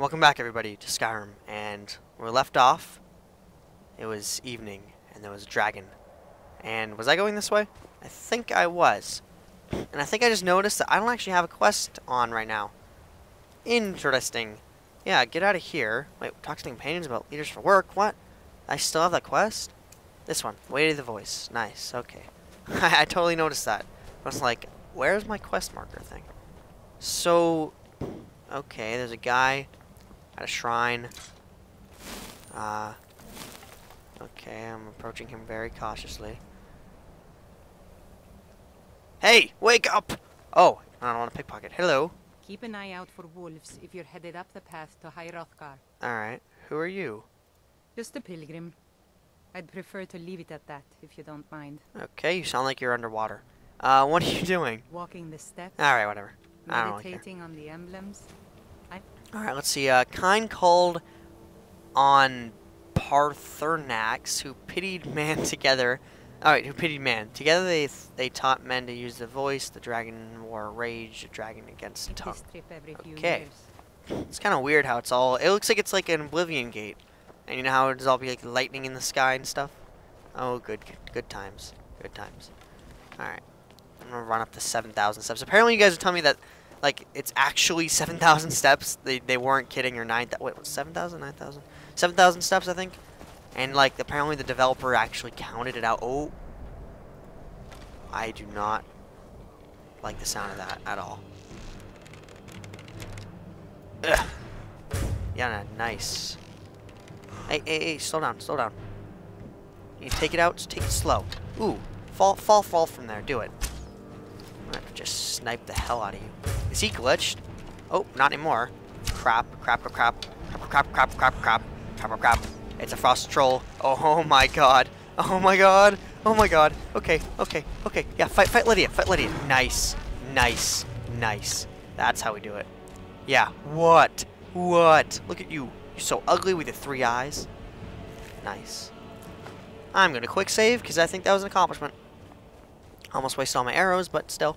Welcome back everybody to Skyrim. And where we left off it was evening and there was a dragon. And was I going this way? I think I was. And I think I just noticed that I don't actually have a quest on right now. Interesting. Yeah get out of here. Wait talk to companions about leaders for work. What? I still have that quest? This one Way of the voice. Nice okay. I totally noticed that. I was like where's my quest marker thing? So okay there's a guy at a shrine. Uh, okay, I'm approaching him very cautiously. Hey, wake up! Oh, I don't want to pickpocket. Hello. Keep an eye out for wolves if you're headed up the path to High Hrothgar. Alright, who are you? Just a pilgrim. I'd prefer to leave it at that, if you don't mind. Okay, you sound like you're underwater. Uh, what are you doing? Walking the steps. Alright, whatever. Meditating on the emblems. Alright, let's see. Uh, Kyne called on Paarthurnax, who pitied man together. Alright, who pitied man. Together they they taught men to use the voice, the dragon war rage, the dragon against the tongue. Okay. It's kind of weird how it's all... It looks like it's like an Oblivion Gate. And you know how it's all be like lightning in the sky and stuff? Oh, good, good, good times. Good times. Alright. I'm gonna run up to 7,000 steps. Apparently you guys are telling me that like it's actually 7,000 steps. They, they weren't kidding or 9,000. Wait, 7,000, 9,000? 7,000 steps, I think. And like apparently the developer actually counted it out. Oh, I do not like the sound of that at all. Ugh. Yeah, nice. Hey, hey, hey, slow down, slow down. You take it out, take it slow. Ooh, fall, fall, fall from there. Do it. I'm gonna just snipe the hell out of you. Is he glitched? Oh, not anymore. Crap, crap, crap, crap, crap, crap, crap, crap, crap, crap. It's a frost troll. Oh my god. Oh my god. Oh my god. Okay, okay, okay. Yeah, fight, fight Lydia, fight Lydia. Nice, nice, nice. That's how we do it. Yeah. What? What? Look at you. You're so ugly with your three eyes. Nice. I'm gonna quick save because I think that was an accomplishment. Almost wasted all my arrows, but still.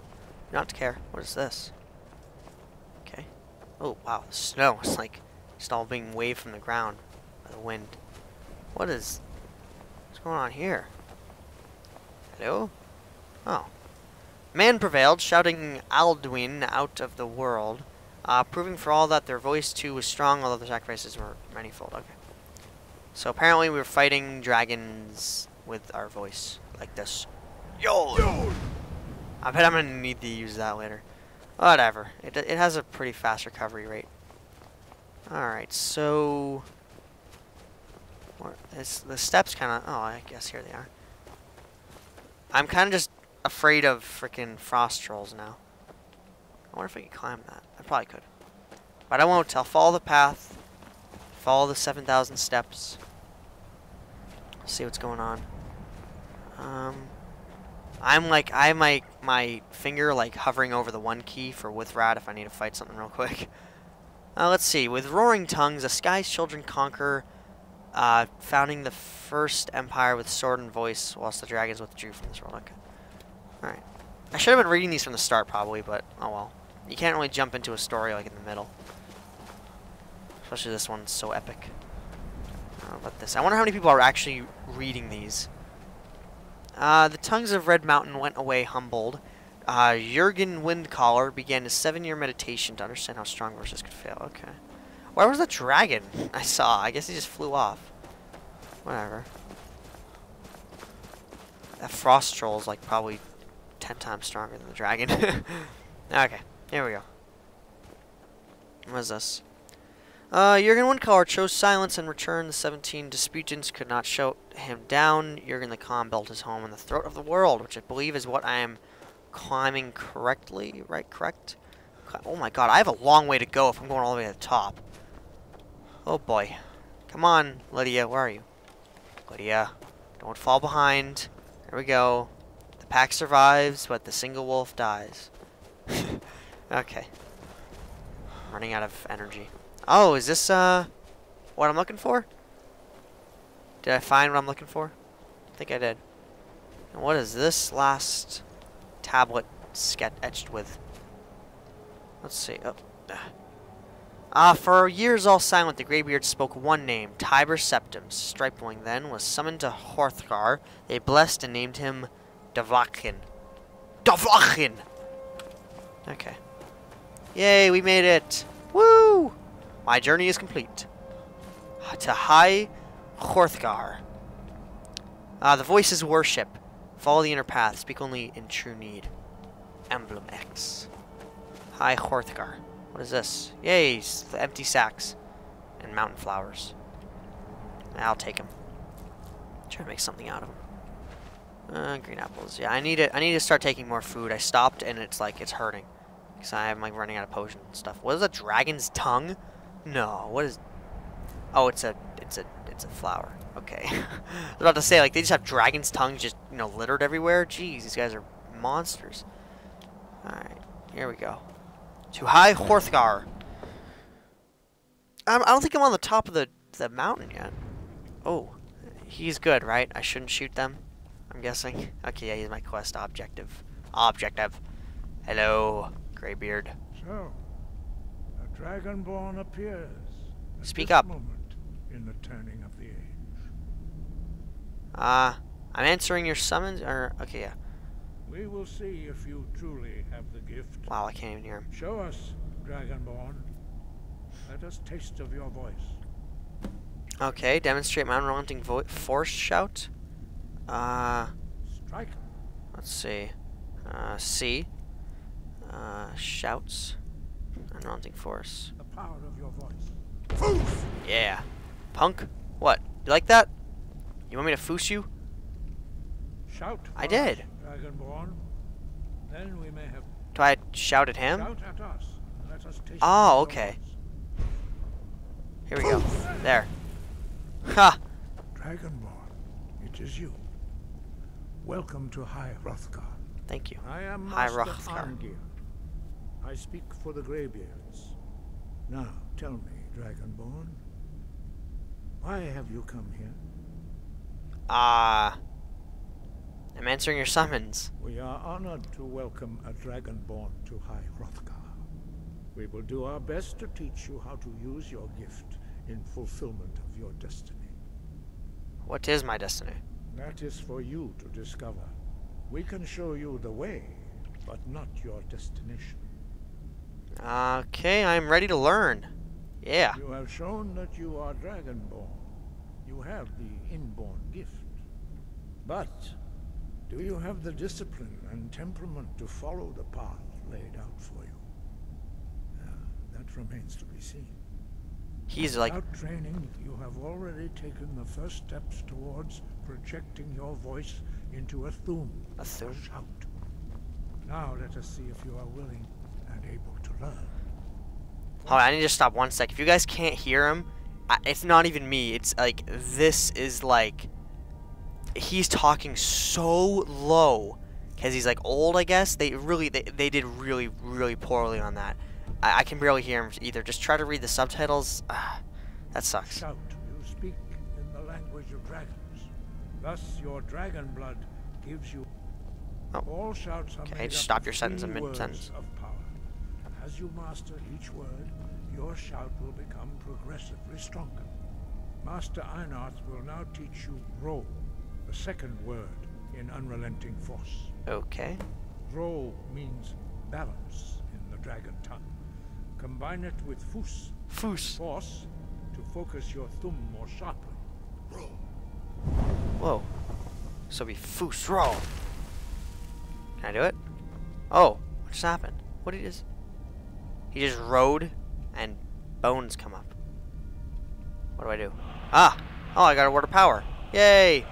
Don't to care. What is this? Oh, wow. The snow is like just all being waved from the ground by the wind. What is... What's going on here? Hello? Oh. Man prevailed, shouting Alduin out of the world, uh, proving for all that their voice too was strong, although the sacrifices were manifold. Okay. So apparently we were fighting dragons with our voice, like this. Yo! Yo! I bet I'm to need to use that later. Whatever. It, it has a pretty fast recovery rate. Alright, so... The steps kind of... Oh, I guess here they are. I'm kind of just afraid of freaking frost trolls now. I wonder if I can climb that. I probably could. But I won't. I'll follow the path. Follow the 7,000 steps. See what's going on. Um... I'm like, I have my, my finger like hovering over the one key for Withrat if I need to fight something real quick. Uh, let's see. With Roaring Tongues, the Sky's children conquer, uh, founding the first empire with sword and voice, whilst the dragons withdrew from this world. Okay. Alright. I should have been reading these from the start, probably, but oh well. You can't really jump into a story like in the middle. Especially this one's so epic. Uh, about this. I wonder how many people are actually reading these. Uh, the tongues of Red Mountain went away humbled. Uh, Jurgen Windcaller began his seven-year meditation to understand how strong verses could fail. Okay. Where was the dragon I saw? I guess he just flew off. Whatever. That frost troll is like probably ten times stronger than the dragon. okay, here we go. What is this? Uh, Jurgen Windcaller chose silence and returned. The 17 disputants could not shout him down. Jurgen the Calm built his home in the throat of the world, which I believe is what I am climbing correctly. Right, correct? Oh my god, I have a long way to go if I'm going all the way to the top. Oh boy. Come on, Lydia, where are you? Lydia, don't fall behind. There we go. The pack survives, but the single wolf dies. okay. I'm running out of energy. Oh, is this, uh, what I'm looking for? Did I find what I'm looking for? I think I did. And what is this last tablet sketch etched with? Let's see. Oh. Ah, for years all silent, the Greybeards spoke one name, Tiber Septim. Stripewing then was summoned to Hrothgar. They blessed and named him Dovahkiin. Dovahkiin! Okay. Yay, we made it! Woo! My journey is complete. To High Hrothgar. Ah, the voices worship. Follow the inner path. Speak only in true need. Emblem X. High Hrothgar. What is this? Yay, empty sacks. And mountain flowers. I'll take them. Try to make something out of them. Uh, green apples. Yeah, I need it. I need to start taking more food. I stopped and it's like it's hurting. Because I'm like running out of potions and stuff. What is a dragon's tongue? No, what is... Oh, it's a... It's a... It's a flower. Okay. I was about to say, like, they just have dragon's tongues just, you know, littered everywhere. Jeez, these guys are monsters. Alright, here we go. To High Hrothgar. I don't think I'm on the top of the, the mountain yet. Oh, he's good, right? I shouldn't shoot them, I'm guessing. Okay, yeah, he's my quest objective. Objective. Hello, Greybeard. So, dragonborn appears. Speak up. Moment in the turning of the age. Uh, I'm answering your summons, or, okay, yeah. We will see if you truly have the gift. Wow, I can't even hear him. Show us, dragonborn. Let us taste of your voice. Okay, demonstrate my unrelenting force shout. Uh, Strike. let's see. Uh, C. Uh, shouts. Unrelenting force. The power of your voice. Yeah. Punk? What? You like that? You want me to foos you? Shout. I did. us, Dragonborn. Then we may have Do I shout at him? shout at us. Let us taste Oh, okay. Here we go. There. Ha! Dragonborn, it is you. Welcome to High Hrothgar. Thank you. I am High Master Hrothgar. I speak for the Greybeards. Now, tell me, Dragonborn, why have you come here? Ah. I'm answering your summons. We are honored to welcome a Dragonborn to High Hrothgar. We will do our best to teach you how to use your gift in fulfillment of your destiny. What is my destiny? That is for you to discover. We can show you the way, but not your destination. Okay, I'm ready to learn. Yeah. You have shown that you are Dragonborn. You have the inborn gift. But do you have the discipline and temperament to follow the path laid out for you? Uh, that remains to be seen. He's like, Without training, you have already taken the first steps towards projecting your voice into a Thu'um, A Thu'um? shout. Now let us see if you are willing and able to learn. hold on, I need to stop one sec. If you guys can't hear him, I, it's not even me. It's like, this is like, he's talking so low. Because he's like old, I guess. They really, they, they did really, really poorly on that. I, I can barely hear him either. Just try to read the subtitles. Ah, that sucks. Shout, you speak in the language of dragons. Thus your dragon blood gives you... Oh. All shouts Okay, just stop your sentence in mid-sentence. As you master each word, your shout will become progressively stronger. Master Einarth will now teach you Ro, the second word in Unrelenting Force. Okay. Ro means balance in the dragon tongue. Combine it with Fus, Foos. force, to focus your Thu'um more sharply. Ro. Whoa. So we foos roll. Can I do it? Oh, what just happened? What did he just... Rode and bones come up. What do I do? Ah! Oh, I got a word of power. Yay!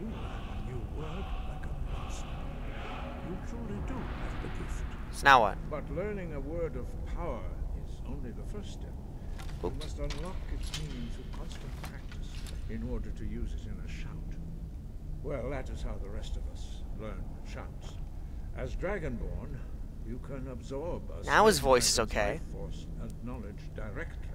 You learn a new word like a monster. You truly do have the gift. So now what? But learning a word of power is only the first step. You Oops. must unlock its meaning through constant practice in order to use it in a shout. Well, that is how the rest of us learn shouts. As Dragonborn, you can absorb us now his voice is okay. Force and knowledge directly.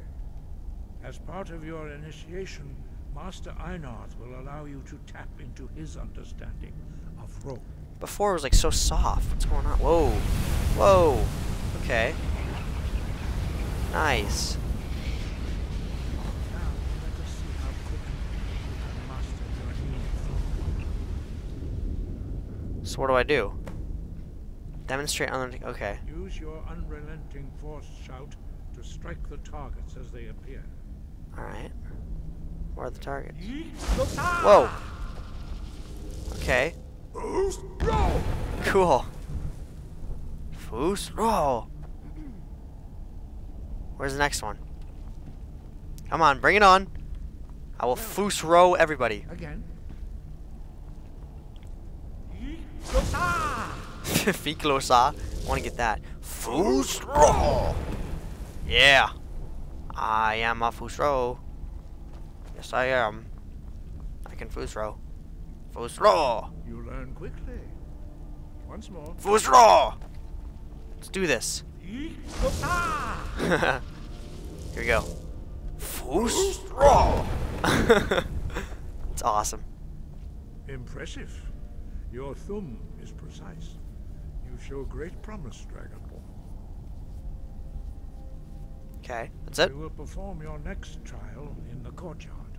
As part of your initiation, Master einarth will allow you to tap into his understanding of rope. Before it was like so soft. What's going on? Whoa. Whoa. Okay. Nice. So what do I do? Demonstrate unlimited. Okay. Use your unrelenting force shout to strike the targets as they appear. All right. Where are the targets? Whoa. Okay. Cool. Foos roll. Where's the next one? Come on, bring it on. I will foos row everybody. Again. Fiklosa. Want to get that. Foos roll. Yeah. I am a foos row. Yes, I am. I can. Foos row. You learn quickly. Once more. Foos row. Let's do this. Here we go. Foos row. it's awesome. Impressive. Your Thu'um is precise. You show great promise, Dragonborn. Okay, that's it. We will perform your next trial in the courtyard.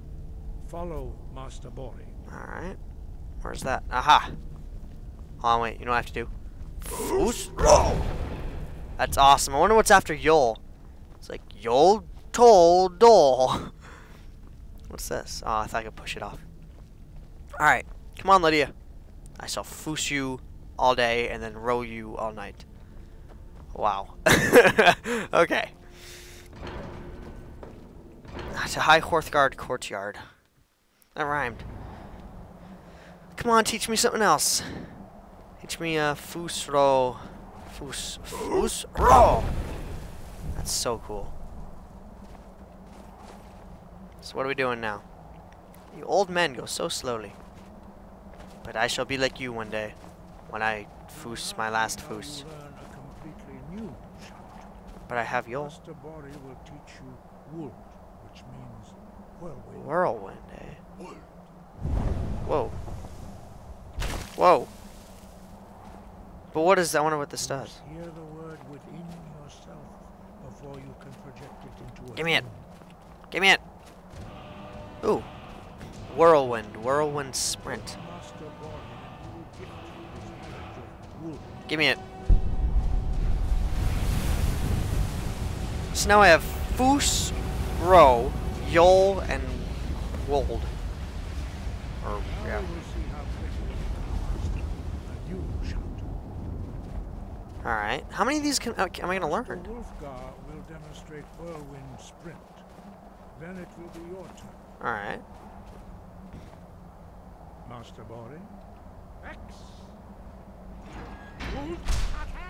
Follow Master Borri. Alright. Where's that? Aha! Hold on, wait. You know what I have to do? Foos row. That's awesome. I wonder what's after Yol. It's like Yol Tol Dol. What's this? Oh, I thought I could push it off. Alright. Come on, Lydia. I shall foos you all day and then row you all night. Wow. okay. To High Hrothgar Courtyard. That rhymed. Come on, teach me something else. Teach me a uh, Fusro. Fus. Fusro! That's so cool. So what are we doing now? You old men go so slowly. But I shall be like you one day. When I foos my last foos. You learn a completely new shout. But I have Yol. Master will teach you Wuld, which means whirlwind. Whirlwind, eh? Whoa. Whoa. But what is that? I wonder what this does. Hear the word within yourself before you can project it into a Give me it. Give me it. Ooh. Whirlwind. Whirlwind sprint. Give me it. So now I have Foos, Ro, Yol, and Wuld. Or, yeah. Alright. How many of these can, uh, am I going to learn? Will demonstrate whirlwind sprint. Then it will be your turn. Alright. Master Borri. X.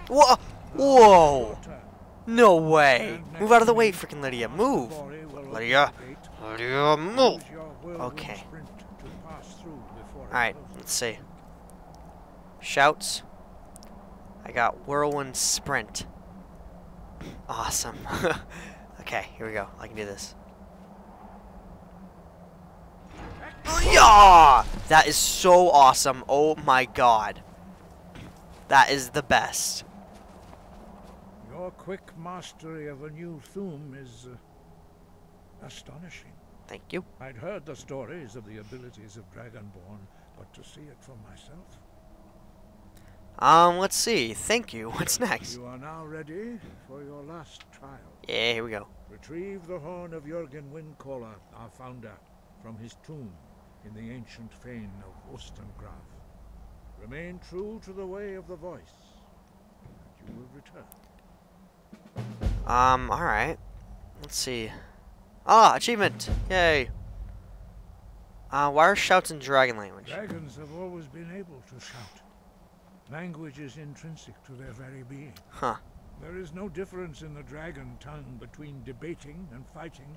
Whoa! Whoa! No way! Move out of the way, freaking Lydia. Move! Lydia. Lydia, move! Okay. Alright, let's see. Shouts. I got Whirlwind Sprint. Awesome. okay, here we go. I can do this. Yeah! That is so awesome. Oh my god. That is the best. Your quick mastery of a new Thu'um is uh, astonishing. Thank you. I'd heard the stories of the abilities of Dragonborn, but to see it for myself. Um, let's see. Thank you. What's next? You are now ready for your last trial. Yeah, here we go. Retrieve the horn of Jürgen Windcaller, our founder, from his tomb in the ancient fane of Ustengrav. Remain true to the way of the voice, and you will return. Um, alright. Let's see. Ah, achievement! Yay! Uh, why are shouts in dragon language? Dragons have always been able to shout. Language is intrinsic to their very being. Huh. There is no difference in the dragon tongue between debating and fighting.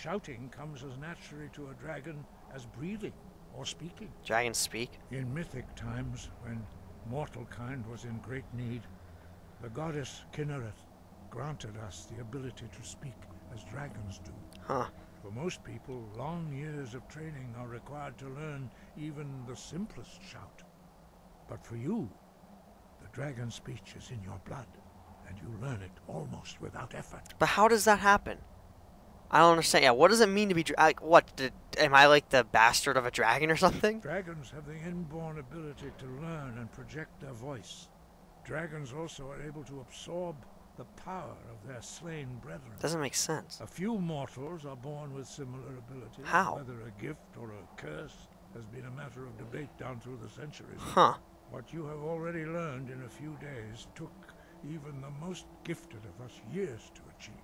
Shouting comes as naturally to a dragon as breathing or speaking. Dragons speak? In mythic times, when mortal kind was in great need, the goddess Kynareth granted us the ability to speak as dragons do. Huh. For most people, long years of training are required to learn even the simplest shout. But for you, the dragon speech is in your blood, and you learn it almost without effort. But how does that happen? I don't understand. Yeah, what does it mean to be like? What did, am I like the bastard of a dragon or something? Dragons have the inborn ability to learn and project their voice. Dragons also are able to absorb the power of their slain brethren. Doesn't make sense. A few mortals are born with similar abilities. How? Whether a gift or a curse has been a matter of debate down through the centuries. Huh? What you have already learned in a few days took even the most gifted of us years to achieve.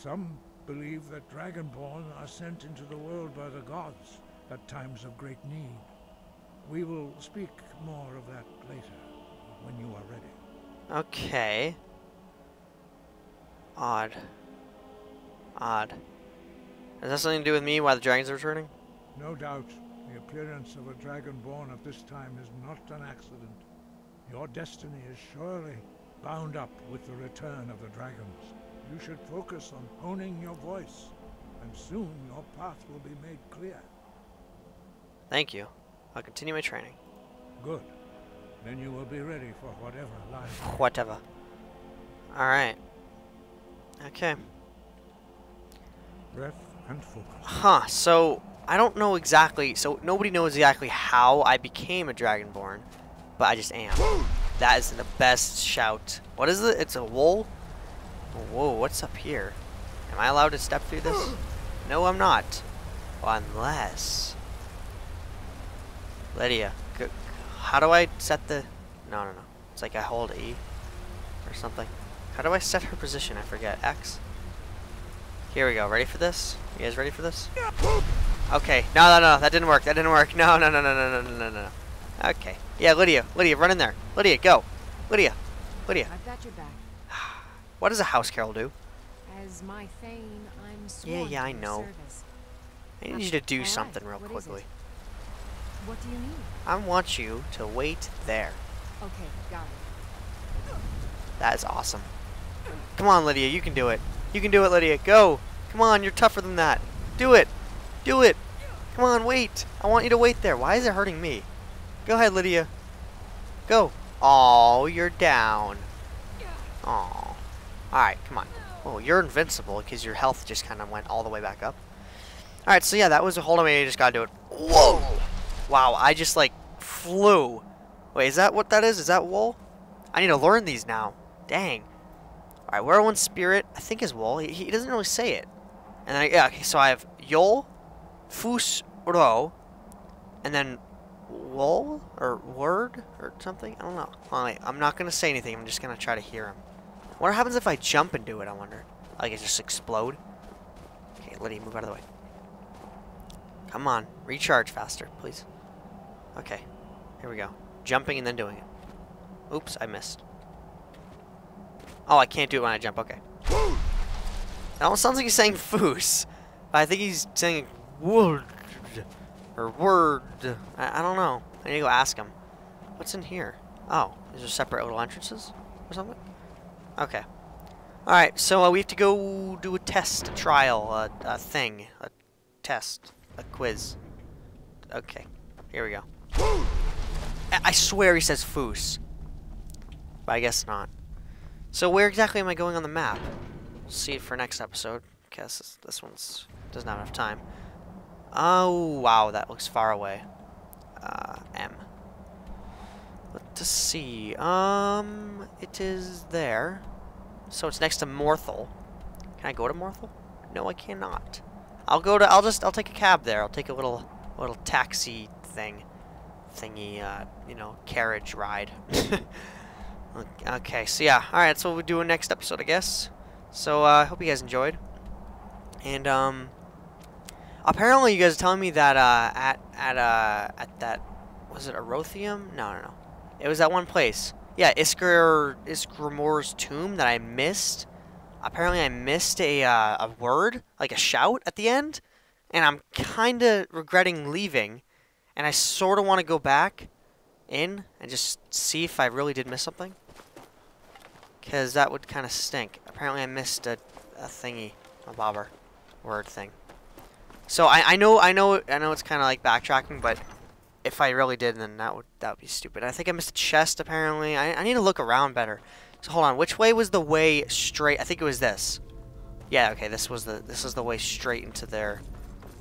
Some believe that Dragonborn are sent into the world by the gods at times of great need. We will speak more of that later, when you are ready. Okay. Odd. Odd. Has that something to do with me? Why the dragons are returning? No doubt, the appearance of a Dragonborn at this time is not an accident. Your destiny is surely bound up with the return of the dragons. You should focus on honing your voice, and soon your path will be made clear. Thank you. I'll continue my training. Good. Then you will be ready for whatever lies. Whatever. Alright. Okay. Breath and focus. Huh, so I don't know exactly, so nobody knows exactly how I became a Dragonborn, but I just am. That is the best shout. What is it? It's a wool? Whoa, what's up here? Am I allowed to step through this? No, I'm not. Unless... Lydia, how do I set the... No, no, no. It's like I hold E or something. How do I set her position? I forget. X? Here we go. Ready for this? You guys ready for this? Okay. No, no, no. That didn't work. That didn't work. No, no, no, no, no, no, no, no. Okay. Yeah, Lydia. Lydia, run in there. Lydia, go. Lydia. Lydia. I've got your back. What does a housecarl do? As my Thane, I'm Yeah, yeah, I know. service. I need you to do Alright, something real what quickly. What do you need? I want you to wait there. Okay, got it. That is awesome. Come on, Lydia. You can do it. You can do it, Lydia. Go. Come on. You're tougher than that. Do it. Do it. Come on. Wait. I want you to wait there. Why is it hurting me? Go ahead, Lydia. Go. Oh, you're down. Oh. Alright, come on. Oh, you're invincible because your health just kind of went all the way back up. Alright, so yeah, that was a hold on me. You just gotta do it. Whoa! Wow, I just like flew. Wait, is that what that is? Is that wool? I need to learn these now. Dang. Alright, where one spirit, I think is wool. He, he doesn't really say it. And then, I, yeah, okay, so I have Yol, Fus, Ro, and then Wool, or Word, or something? I don't know. Wait, I'm not to say anything. I'm just to try to hear him. What happens if I jump and do it, I wonder? Like, it just explode? Okay, Lydia, move out of the way. Come on, recharge faster, please. Okay, here we go. Jumping and then doing it. Oops, I missed. Oh, I can't do it when I jump. Okay. That almost sounds like he's saying foos. But I think he's saying word. Or word. I, I don't know. I need to go ask him. What's in here? Oh, is there separate little entrances? Or something? Okay. Alright, so uh, we have to go do a test, a trial, a, a thing. A test. A quiz. Okay. Here we go. I, I swear he says foos. But I guess not. So where exactly am I going on the map? We'll see it for next episode. Guess this, this one's doesn't have enough time. Oh wow, that looks far away. Uh, M. Let's see. Um, it is there. So it's next to Morthal. Can I go to Morthal? No, I cannot. I'll go to. I'll just. I'll take a cab there. I'll take a little, little taxi thing, thingy. Uh, you know, carriage ride. Okay, so yeah, alright, that's what we'll do in next episode, I guess. So, I uh, hope you guys enjoyed. And, um, apparently you guys are telling me that, uh, at, at, uh, at that, was it Erothium? No, no, no. It was that one place. Yeah, Ysgramor's tomb that I missed. Apparently I missed a, uh, a word, like a shout at the end. And I'm kind of regretting leaving. And I sort of want to go back in and just see if I really did miss something. Because that would kind of stink. Apparently I missed a, a thingy, a bobber word thing. So I, I know I know I know it's kind of like backtracking, but if I really did, then that would that would be stupid. I think I missed a chest. Apparently, I, I need to look around better. So hold on, which way was the way straight? I think it was this. Yeah, okay, this was the this is the way straight into there.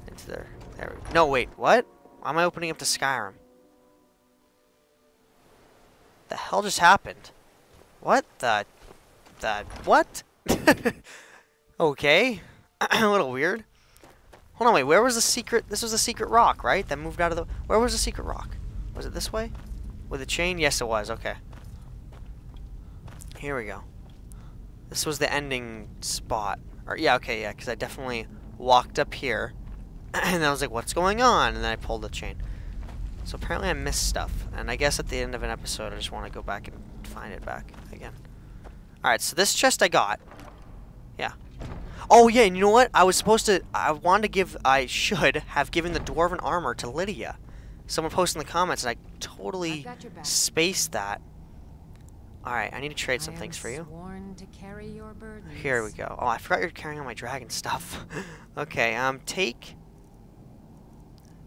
into their there we, No, wait, what? Why am I opening up to Skyrim? The hell just happened? What the the what? okay. a little weird. Hold on, wait, where was the secret this was the secret rock, right? That moved out of the where was the secret rock? Was it this way? With the chain? Yes it was, okay. Here we go. This was the ending spot. Or yeah, okay, yeah, because I definitely walked up here, and I was like, "What's going on?" And then I pulled the chain. So apparently I missed stuff, and I guess at the end of an episode, I just want to go back and find it back again. All right, so this chest I got. Yeah. Oh yeah, and you know what? I was supposed to. I wanted to give. I should have given the dwarven armor to Lydia. Someone posted in the comments, and I totally spaced that. Alright, I need to trade some things for you. Here we go. Oh, I forgot you're carrying all my dragon stuff. okay, um, take...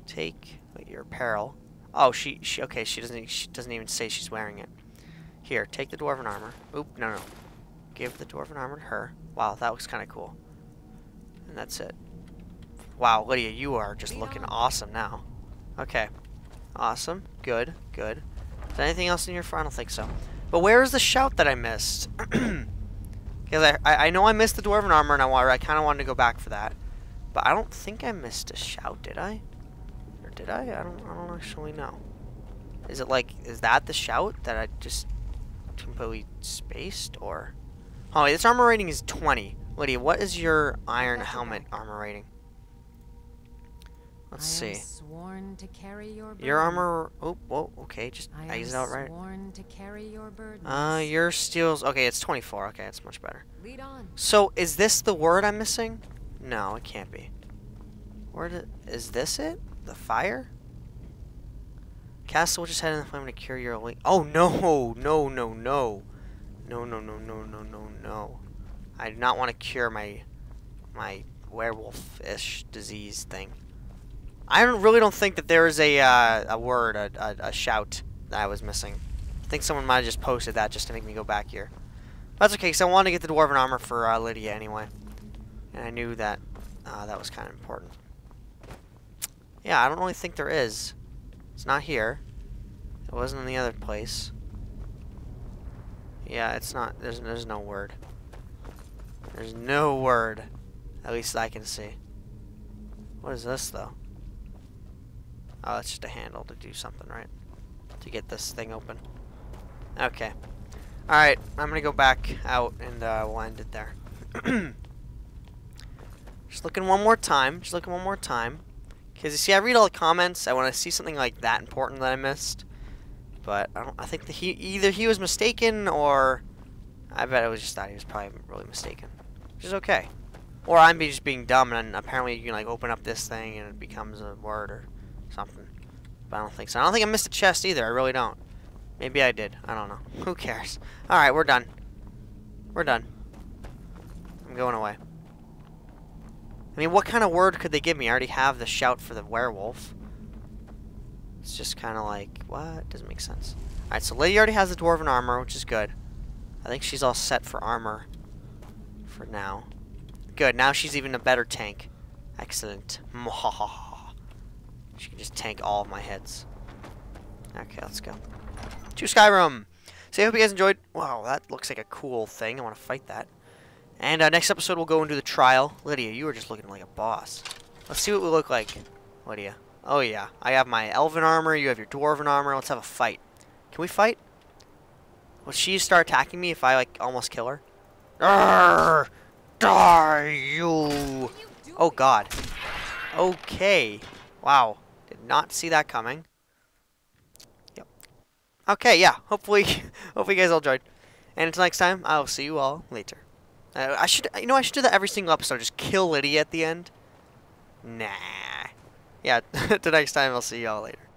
Take your apparel. Oh, she, she, okay, she doesn't, she doesn't even say she's wearing it. Here, take the dwarven armor. Oop, no, no. Give the dwarven armor to her. Wow, that looks kind of cool. And that's it. Wow, Lydia, you are just looking awesome now. Okay. Awesome. Good, good. Is there anything else in your front? I don't think so. But where is the shout that I missed? Because I, I know I missed the Dwarven Armor, and I, I kind of wanted to go back for that. But I don't think I missed a shout, did I? Or did I? I don't, I don't actually know. Is it like, is that the shout that I just completely spaced? Or... Oh, this armor rating is 20. Lydia, what is your iron helmet armor rating? Let's see. Sworn to carry your, your armor. Oh, whoa. Okay, just I, I used it out right. Sworn to carry your Uh, your steel's okay. It's 24. Okay, it's much better. Lead on. So is this the word I'm missing? No, it can't be. Where did, is this it? The fire? Cast the witch's head in the flame to cure your. Oh no, no, no, no, no, no, no, no, no, no, no. I do not want to cure my my werewolf-ish disease thing. I don't, really don't think that there is a, uh, a word, a, a, a, shout that I was missing. I think someone might have just posted that just to make me go back here. That's okay, because I wanted to get the Dwarven Armor for uh, Lydia anyway. And I knew that uh, that was kind of important. Yeah, I don't really think there is. It's not here. It wasn't in the other place. Yeah, it's not. There's, there's no word. There's no word. At least I can see. What is this, though? Oh, it's just a handle to do something, right? To get this thing open. Okay. Alright, I'm gonna go back out and uh, we'll end it there. just looking one more time. Just looking one more time. Because you see, I read all the comments. I want to see something like that important that I missed. But I don't. I think he either he was mistaken or I bet it was just that he was probably really mistaken, which is okay. Or I'm just being dumb and apparently you can like open up this thing and it becomes a word or something. But I don't think so. I don't think I missed a chest either. I really don't. Maybe I did. I don't know. Who cares? Alright, we're done. We're done. I'm going away. I mean, what kind of word could they give me? I already have the shout for the werewolf. It's just kind of like, what? Doesn't make sense. Alright, so Lady already has the Dwarven armor, which is good. I think she's all set for armor for now. Good, now she's even a better tank. Excellent. She can just tank all of my heads. Okay, let's go. To Skyrim! So I hope you guys enjoyed. Wow, that looks like a cool thing. I want to fight that. And uh, next episode, we'll go do the trial. Lydia, you were just looking like a boss. Let's see what we look like. Lydia. Oh, yeah. I have my elven armor. You have your dwarven armor. Let's have a fight. Can we fight? Will she start attacking me if I, like, almost kill her? Arrgh! Die, you! Oh, God. Okay. Wow. Did not see that coming. Yep. Okay, yeah. Hopefully, hopefully you guys all enjoyed. And until next time, I'll see you all later. Uh, I should, you know, I should do that every single episode. Just kill Lydia at the end. Nah. Yeah, till next time, I'll see you all later.